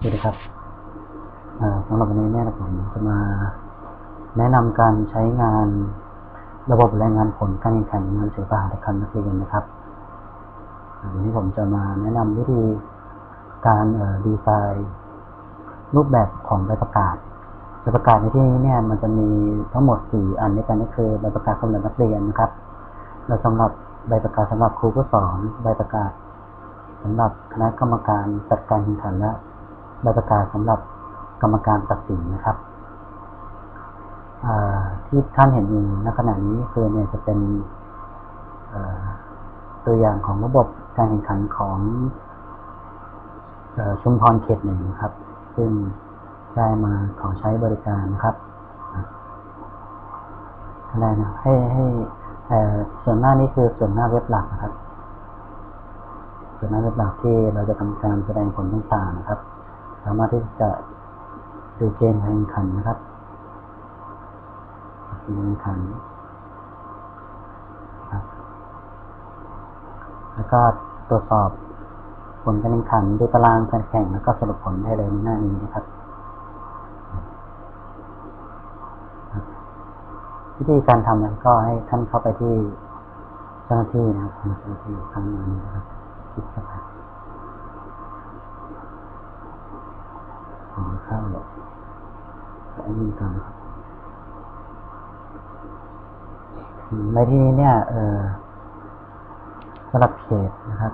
สวัสดีครับสำหรับวันนี้เนี่ยผมจะมาแนะนำการใช้งานระบบรายงานผลการแข่งขันงานศิลปะหัตถกรรมนักเรียนนะครับวันนี้ผมจะมาแนะนำวิธีการดีไซน์รูปแบบของใบประกาศใบประกาศในที่นี้เนี่ยมันจะมีทั้งหมดสี่อันด้วยกันก็คือใบประกาศสำหรับนักเรียนนะครับ และสำหรับใบประกาศสำหรับครูผู้สอนใบประกาศสำหรับคณะกรรมการจัดการแข่งขันและ ใบประกาศสำหรับกรรมการตัดสินนะครับที่ท่านเห็นอยู่ณขณะนี้คือเนี่ยจะเป็นตัวอย่างของระบบการแข่งขันของชุมพรเขตหนึ่งครับ ซึ่งได้มาขอใช้บริการนะครับอะไรนะให้ให้ส่วนหน้านี้คือส่วนหน้าเว็บหลักนะครับส่วนหน้าเว็บหลักที่เราจะทำการแสดงผลต่างๆนะครับ สามารถที่จะดูเกณฑ์แข่งขันนะครับการแข่งขันแล้วก็ตรวจสอบผลการแข่งขันดูตารางการแข่งแล้วก็สรุปผลได้เลยในหน้านี้นะครับวิธีการทำนั้นก็ให้ท่านเข้าไปที่เจ้าหน้าที่นะครับเจ้าหน้าที่ทำงานนี้นะครับคิดเข้า เข้าแล้วมีกันในที่นี้เนี่ย เออสำหรับเขตนะครับ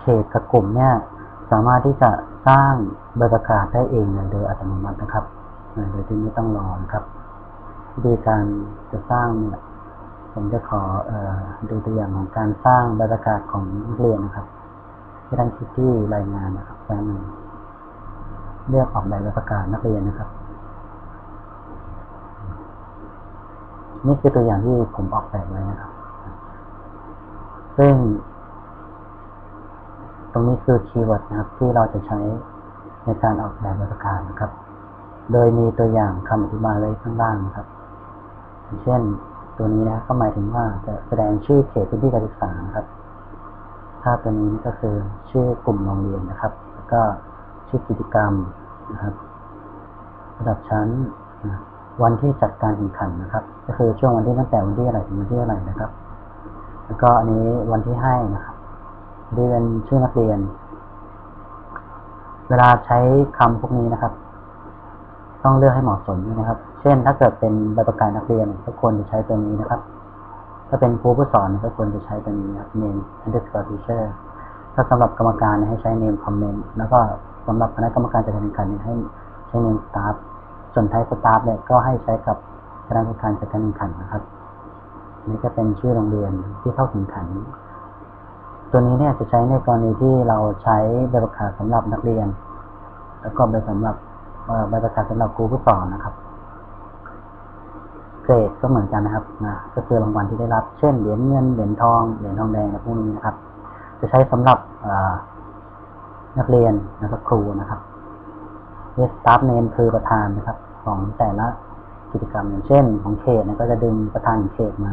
เขตกับกลุ่มเนี่ย สามารถที่จะสร้างใบประกาศได้เองโดยอัตโนมัตินะครับโดยที่ไม่ต้องรอนะครับวิธีการจะสร้างเนี่ยผมจะขออดูตัวอย่างของการสร้างใบประกาศของนักเรียนนะครับที่ท่านคิดที่รายงานนะครับแป๊บนึง เลือกออกแบบประกาศนักเรียนนะครับ นี่คือตัวอย่างที่ผมออกแบบไว้นะครับ ซึ่ง ตรงนี้คือ keyword นะครับ ที่เราจะใช้ในการออกแบบใบประกาศนะครับ โดยมีตัวอย่างคำอธิบายไว้ข้างล่างนะครับ เช่นตัวนี้นะก็หมายถึงว่าจะแสดงชื่อเขตพื้นที่การศึกษาครับถ้าตัวนี้ก็คือชื่อกลุ่มโรงเรียนนะครับ แล้วก็ชื่อกิจกรรม นะครับ ระดับชั้นนะวันที่จัดการแข่งขันนะครับ ก็คือช่วงวันที่ตั้งแต่วันที่อะไรถึงวันที่อะไรนะครับ แล้วก็อันนี้วันที่ให้นะครับนี่เป็นชื่อนักเรียน เวลาใช้คำพวกนี้นะครับ ต้องเลือกให้เหมาะสมนะครับ เช่นถ้าเกิดเป็นใบประกาศนักเรียนก็ควรจะใช้ตัวนี้นะครับ ถ้าเป็นครูผู้สอนก็ควรจะใช้ตัวนี้ครับ name underscore teacher ถ้าสำหรับกรรมการให้ใช้ name comment แล้วก็สำหรับคณะกรรมการจัดการแข่งขันให้ใช้ name staff ส่วนไทยสตาฟเนี่ยก็ให้ใช้กับคณะกรรมการจัดการแข่งขันนะครับนี่จะเป็นชื่อโรงเรียนที่เข้าแข่งขัน ตัวนี้เนี่ยจะใช้ในกรณีที่เราใช้ใบประกาศสำหรับนักเรียน แล้วก็ใบสำหรับใบประกาศสำหรับครูผู้สอนนะครับเกรดก็เหมือนกันนะครับนะก็คือรางวัลที่ได้รับ เช่นเหรียญเงินเหรียญทองเหรียญทองแดงและพวกนี้นะครับ จะใช้สำหรับนักเรียนนะครับครูนะครับเรียก staff name คือประธานนะครับ ของแต่ละกิจกรรมอย่างเช่น ของเขตก็จะดึงประธานเขตมา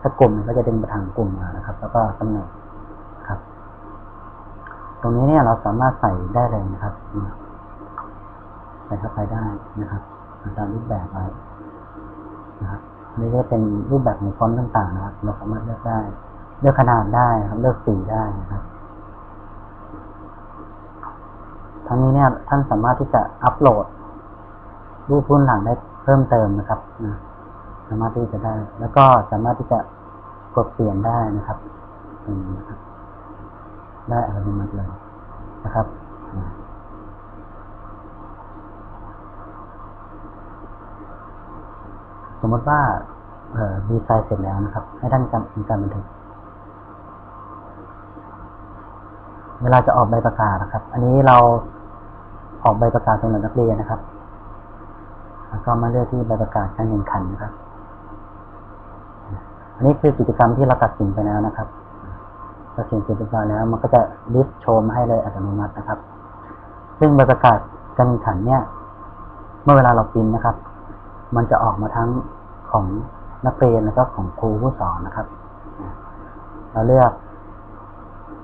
ถ้ากลุ่มก็จะดึงประธานกลุ่มมานะครับ แล้วก็ตำแหน่งครับ ตรงนี้เนี่ยเราสามารถใส่ได้เลยนะครับใส่เข้าไปได้นะครับตามรูปแบบไว้นะครับนี่ก็เป็นรูปแบบในฟอนต์ต่างๆนะครับ เราสามารถเลือกได้ เลือกขนาดได้ครับ เลือกสีได้นะครับทั้งนี้เนี่ยท่านสามารถที่จะอัปโหลด รูปพื้นหลังได้เพิ่มเติมนะครับนะสามารถที่จะได้ แล้วก็สามารถที่จะกดเปลี่ยนได้นะครับตรงนี้นะครับได้อัตโนมัติเลยนะครับสมมติว่าดีไซน์เสร็จแล้วนะครับ ให้ท่านจำการบันทึก เวลาจะออกใบประกาศนะครับ อันนี้เราออกใบประกาศสำหรับนักเรียนนะครับ แล้วก็มาเลือกที่ใบประกาศการแข่งขันนะครับ อันนี้คือกิจกรรมที่เราตัดสินไปแล้วนะครับตัดสินเสร็จเรียบร้อยแล้ว มันก็จะลิสต์โชว์มาให้เลยอัตโนมัตินะครับ ซึ่งใบประกาศการแข่งขันเนี่ย เมื่อเวลาเราพิมพ์นะครับ มันจะออกมาทั้งของนักเรียนแล้วก็ของครูผู้สอนนะครับ เราเลือก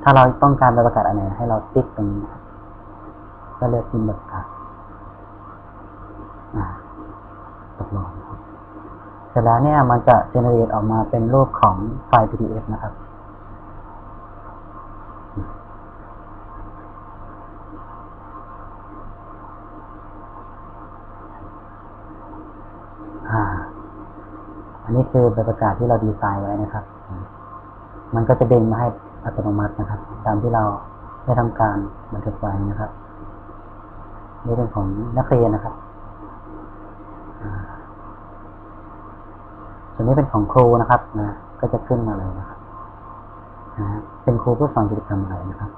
ถ้าเราต้องการใบประกาศอันไหนให้เราติ๊กตรงนี้ก็เลือกพิมพ์แบบประกาศตกลงเสร็จแล้วเนี่ยมันจะเจเนเรตออกมาเป็นรูปของไฟล์ PDF นะครับอ่าอันนี้คือใบประกาศที่เราดีไซน์ไว้นะครับ มันก็จะเด้งมาให้อัตโนมัตินะครับ ตามที่เราได้ทำการบันทึกไว้นะครับ นี่เป็นของนักเรียนนะครับส่วนนี้เป็นของครูนะครับนะก็จะขึ้นมาเลยนะครับนะเป็นครูผู้สอนกิจกรรมอะไรนะครับ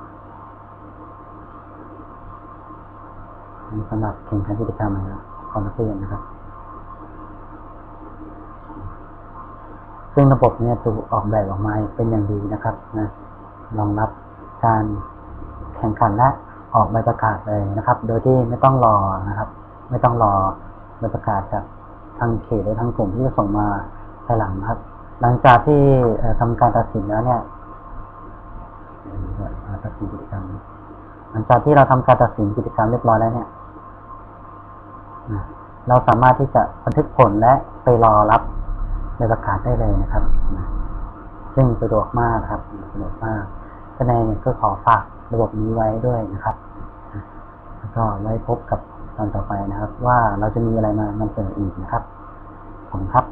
นนี้สำหรับแข่งขันกิจกรรมนะครับของนักเรียนนะครับ ซึ่งระบบเนี่ยถูกออกแบบออกมาเป็นอย่างดีนะครับนะรองรับการแข่งขันและออกใบประกาศเลยนะครับ โดยที่ไม่ต้องรอนะครับ ไม่ต้องรอใบประกาศจากทางเขตหรือทางกลุ่มที่จะส่งมาภายหลังครับ หลังจากที่เอ่อทำการตัดสินแล้วเนี่ยตัดสินกิจกรรมหลังจากที่เราทำการตัดสินกิจกรรมเรียบร้อยแล้วเนี่ยเราสามารถที่จะบันทึกผลและไปรอรับ ในประกาศได้เลยนะครับ ซึ่งสะดวกมากครับสะดวกมากคะแนนก็ขอฝากระบบนี้ไว้ด้วยนะครับ แล้วก็ไว้พบกับตอนต่อไปนะครับ ว่าเราจะมีอะไรมานำเสนออีกนะครับ ขอบคุณครับ